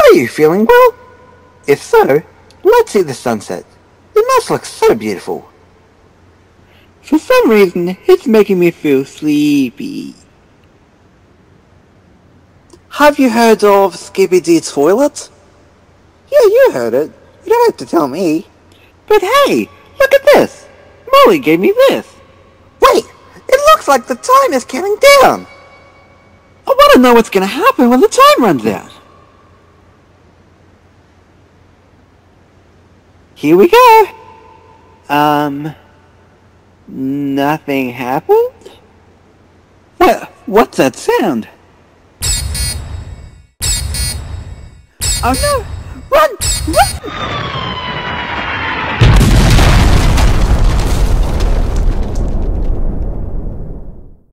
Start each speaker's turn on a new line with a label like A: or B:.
A: Are you feeling well? If so, let's see the sunset. It must look so beautiful.
B: For some reason, it's making me feel sleepy.
C: Have you heard of Skibidi Toilet?
A: Yeah, you heard it. You don't have to tell me.
B: But hey, look at this! Mollie gave me this!
A: Wait! It looks like the time is counting down!
B: I want to know what's going to happen when the time runs out. Here we go. Um, nothing happened? What, what's that sound? Oh no! Run! Run!